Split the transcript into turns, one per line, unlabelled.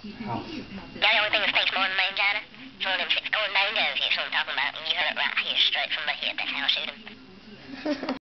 Oh.
The only thing that takes more than mangina it's one of them six mangoes. That's what I'm talking about. And you heard it right here, straight from the head, That's how I shoot them.